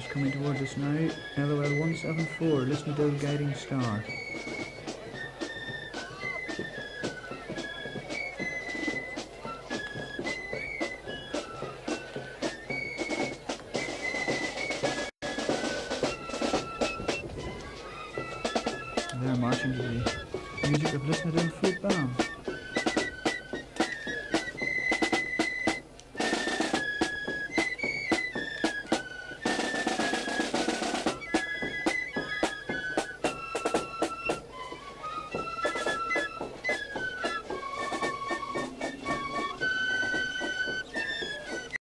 just now. LOL 174, listen to Guiding Star. They're marching to the music of Listen to Fruit Band.